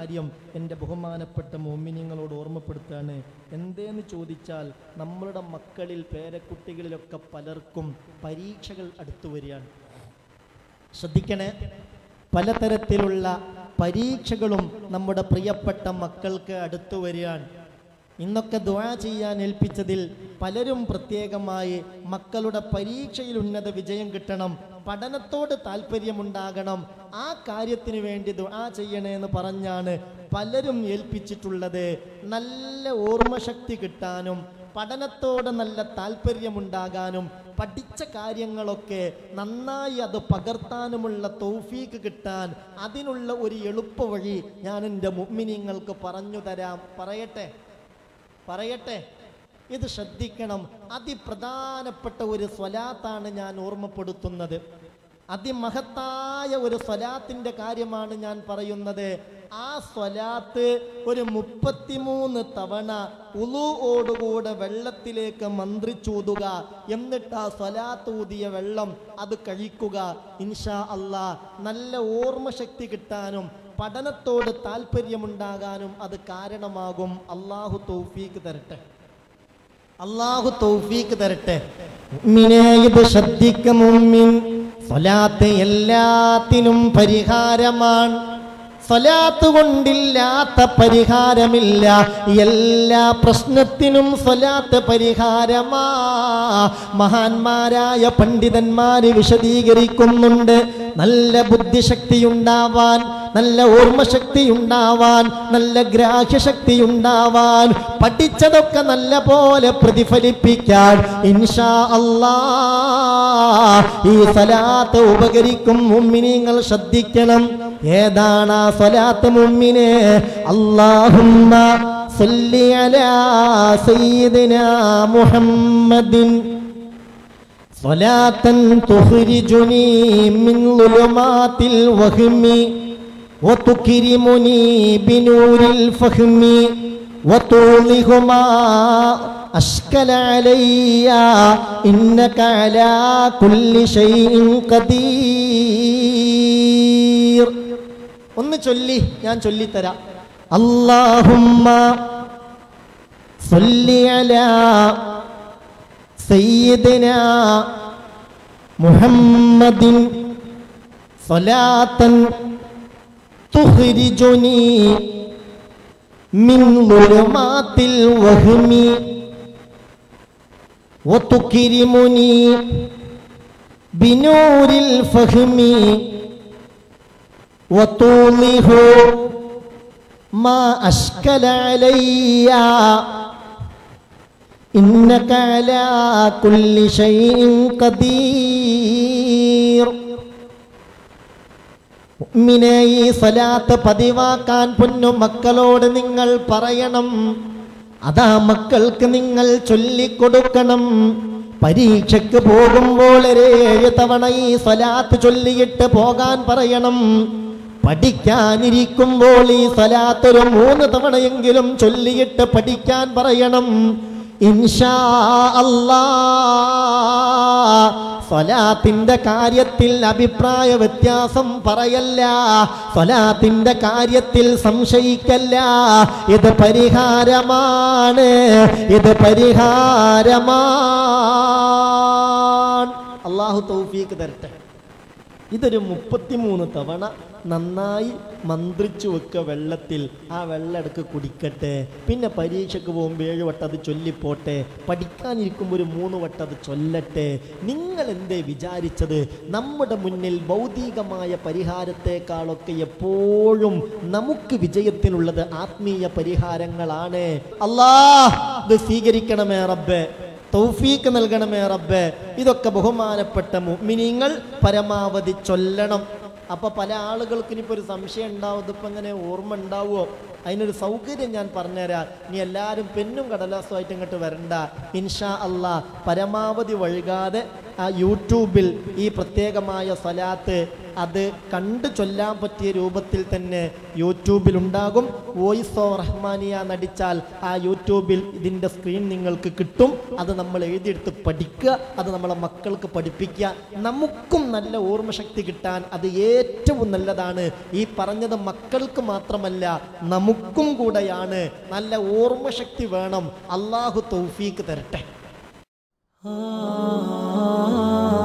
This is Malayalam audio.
കാര്യം എന്റെ ബഹുമാനപ്പെട്ട മോമിനിങ്ങളോട് ഓർമ്മപ്പെടുത്തുകയാണ് എന്തേന്ന് ചോദിച്ചാൽ നമ്മളുടെ മക്കളിൽ പേരക്കുട്ടികളിലൊക്കെ പലർക്കും പരീക്ഷകൾ അടുത്തു വരികയാണ്. ശ്രദ്ധിക്കണേ പലതരത്തിലുള്ള പരീക്ഷകളും നമ്മുടെ പ്രിയപ്പെട്ട മക്കൾക്ക് അടുത്തു വരികയാണ്. ഇന്നൊക്കെ ദുആ ചെയ്യാൻ ഏൽപ്പിച്ചതിൽ പലരും പ്രത്യേകമായി മക്കളുടെ പരീക്ഷയിൽ ഉന്നത വിജയം കിട്ടണം പഠനത്തോട് താല്പര്യമുണ്ടാകണം ആ കാര്യത്തിന് വേണ്ടി ദുആ ചെയ്യണേ എന്ന് പറഞ്ഞാണ് പലരും ഏൽപ്പിച്ചിട്ടുള്ളത്. നല്ല ഓർമ്മശക്തി കിട്ടാനും പഠനത്തോട് നല്ല താല്പര്യമുണ്ടാകാനും പഠിച്ച കാര്യങ്ങളൊക്കെ നന്നായി അത് പകർത്താനുമുള്ള തൗഫീക്ക് കിട്ടാൻ അതിനുള്ള ഒരു എളുപ്പ വഴി ഞാൻ എന്റെ മുമ്മിനിങ്ങൾക്ക് പറഞ്ഞു തരാം. പറയട്ടെ? പറയട്ടെ? ഇത് ശ്രദ്ധിക്കണം. അതിപ്രധാനപ്പെട്ട ഒരു സ്വലാത്താണ് ഞാൻ ഓർമ്മപ്പെടുത്തുന്നത്. അതിമഹത്തായ ഒരു സ്വലാത്തിന്റെ കാര്യമാണ് ഞാൻ പറയുന്നത്. ആ സ്വലാത്ത് ഒരു മുപ്പത്തിമൂന്ന് തവണ ഉളുവോടുകൂടെ വെള്ളത്തിലേക്ക് മന്ത്രിച്ചൂതുക. എന്നിട്ട് ആ സ്വലാത്ത് ഊതിയ വെള്ളം അത് കഴിക്കുക. ഇൻഷാ അള്ളാ നല്ല ഓർമ്മശക്തി കിട്ടാനും പഠനത്തോട് താല്പര്യമുണ്ടാകാനും അത് കാരണമാകും. അള്ളാഹു തൗഫീക്ക് തരട്ടെ. അള്ളാഹു തൗഫീക്ക് തരട്ടെ. ഇത് ശ്രദ്ധിക്കും എല്ലാത്തിനും പരിഹാരമാണ്. സ്വലാത്ത് കൊണ്ടില്ലാത്ത പരിഹാരമില്ല. എല്ലാ പ്രശ്നത്തിനും സ്വലാത്ത് പരിഹാരമാ. മഹാന്മാരായ പണ്ഡിതന്മാര് വിശദീകരിക്കുന്നുണ്ട്. നല്ല ബുദ്ധിശക്തി ഉണ്ടാവാൻ നല്ല ഓർമ്മശക്തി ഉണ്ടാവാൻ നല്ല ഗ്രാഹ്യശക്തി ഉണ്ടാവാൻ പഠിച്ചതൊക്കെ നല്ല പോലെ പ്രതിഫലിപ്പിക്കാൻ ഇൻഷാ അല്ലാ ഈ സലാത്ത് ഉപകരിക്കും മുമ്മിനിങ്ങൾ ശ്രദ്ധിക്കണം ഏതാണ് ആ സലാത്ത് മുമ്മിനെ അല്ലാഹുമ്മ സല്ലി അലാ സയ്യിദിനാ മുഹമ്മദിൻ صلاة تخرجني من ظلمات الوهم وتكرمني بنور الفهم وتوضح ما أشكل علي إنك على كل شيء قدير ഒന്ന് ചൊല്ലി ഞാൻ ചൊല്ലിത്തരാം അല്ലാഹുമ്മ സല്ലി അലാ سيدنا محمد صلاة تخرجني من ظلمات الوهم وتكرمني بنور الفهم وتوضح ما أشكل عليّ. إنك على كل شيء قدير. മുഅ്മിനേ, ഈ സലാത്ത് പതിവാക്കാൻ പൊന്നു മക്കളോട് നിങ്ങൾ പറയണം. അതാ മക്കൾക്ക് നിങ്ങൾ ചൊല്ലിക്കൊടുക്കണം. പരീക്ഷയ്ക്ക് പോകുമ്പോൾ ഏഴ് തവണ ഈ സലാത്ത് ചൊല്ലിയിട്ട് പോകാൻ പറയണം. പഠിക്കാനിരിക്കുമ്പോൾ ഈ സലാത്ത് ഒരു മൂന്ന് തവണയെങ്കിലും ചൊല്ലിയിട്ട് പഠിക്കാൻ പറയണം. ഇൻഷാ അല്ലാ. സ്വലാത്തിന്റെ കാര്യത്തിൽ അഭിപ്രായ വ്യത്യാസം പറയല്ല. സ്വലാത്തിന്റെ കാര്യത്തിൽ സംശയിക്കല്ല. ഇത് പരിഹാരമാണ്. ഇത് പരിഹാരമാണ് അള്ളാഹു തൗഫീക്ക് തരട്ടെ. ഇതൊരു മുപ്പത്തിമൂന്ന് തവണ നന്നായി മന്ത്രിച്ചു വെക്കുക വെള്ളത്തിൽ ആ വെള്ളം കുടിക്കട്ടെ. പിന്നെ പരീക്ഷയ്ക്ക് പോകുമ്പോൾ ഏഴ് വട്ടം അത് ചൊല്ലിപ്പോട്ടെ. പഠിക്കാനിരിക്കുമ്പോൾ ഒരു മൂന്ന് വട്ടം അത് ചൊല്ലട്ടെ. നിങ്ങൾ എന്തേ വിചാരിച്ചത്? നമ്മുടെ മുന്നിൽ ഭൗതികമായ പരിഹാരത്തെക്കാളൊക്കെ എപ്പോഴും നമുക്ക് വിജയത്തിനുള്ളത് ആത്മീയ പരിഹാരങ്ങളാണ്. അല്ലാ ഇത് സ്വീകരിക്കണമേ റബ്ബേ. തൗഫീക്ക് നൽകണമേ റബ്ബേ. ഇതൊക്കെ ബഹുമാനപ്പെട്ട മുഅ്മിനീങ്ങൾ പരമാവധി ചൊല്ലണം. അപ്പൊ പല ആളുകൾക്ക് ഇനിയിപ്പോ ഒരു സംശയം ഉണ്ടാവും ഇതിപ്പോ ഇങ്ങനെ ഓർമ്മ ഉണ്ടാവുമോ അതിനൊരു സൗകര്യം ഞാൻ പറഞ്ഞുതരാം. നീ എല്ലാവരും പെന്നും കടലാസുമായിട്ട് ഇങ്ങോട്ട് വരണ്ട. ഇൻഷാ അള്ളാ പരമാവധി വഴുകാതെ ആ യൂട്യൂബിൽ ഈ പ്രത്യേകമായ സ്വലാത്ത് അത് കണ്ടു ചൊല്ലാൻ പറ്റിയ രൂപത്തിൽ തന്നെ യൂട്യൂബിലുണ്ടാകും. വോയിസ് ഓ റഹ്മാനിയ നടിച്ചാൽ ആ യൂട്യൂബിൽ ഇതിന്റെ സ്ക്രീൻ നിങ്ങൾക്ക് കിട്ടും. അത് നമ്മൾ എഴുതിയെടുത്ത് പഠിക്കുക അത് നമ്മളെ മക്കൾക്ക് പഠിപ്പിക്കുക. നമുക്കും നല്ല ഓർമ്മശക്തി കിട്ടാൻ അത് ഏറ്റവും നല്ലതാണ്. ഈ പറഞ്ഞത് മക്കൾക്ക് മാത്രമല്ല നമുക്കും കൂടെയാണ്. നല്ല ഓർമ്മശക്തി വേണം. അള്ളാഹു തൗഫീക്ക് തരട്ടെ. ah